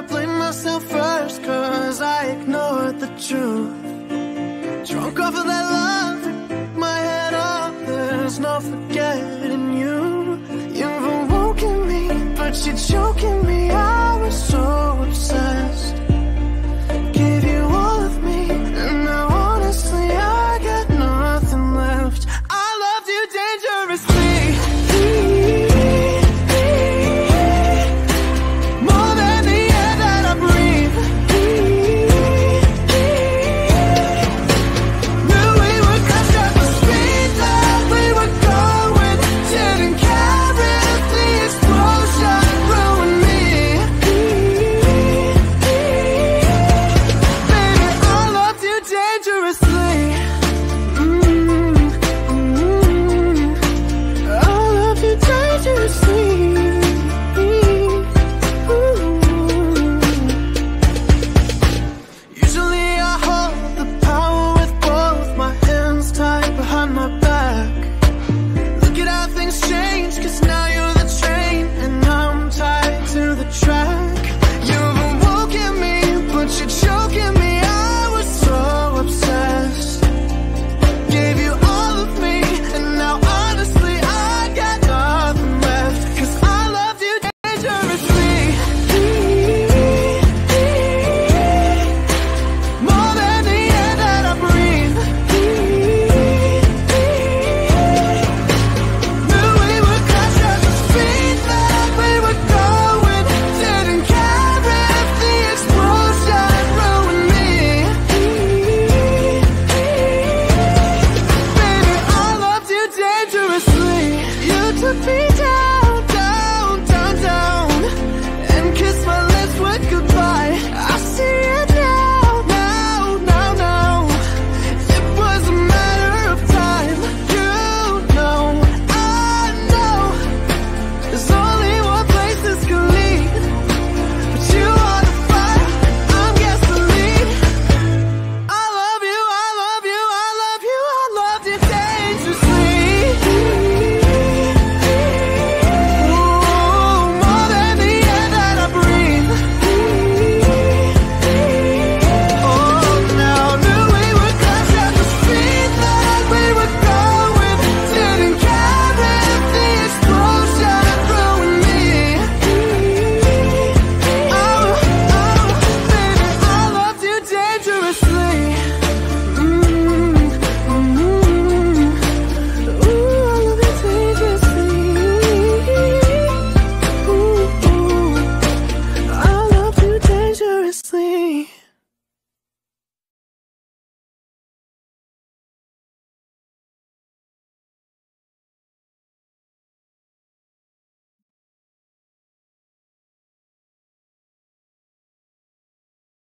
I blame myself first, cause I ignored the truth. Drunk off of that love, my head up, there's no forgetting you. You've awoken me, but you're choking